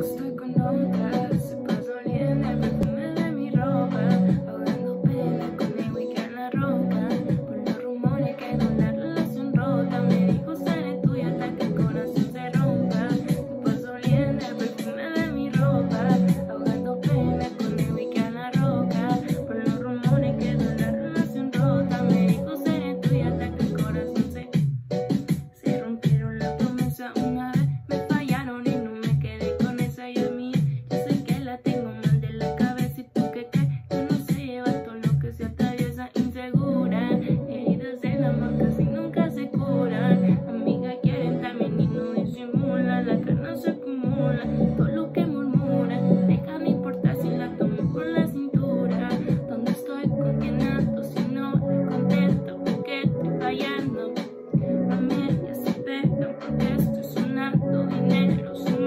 estoy con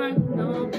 Ya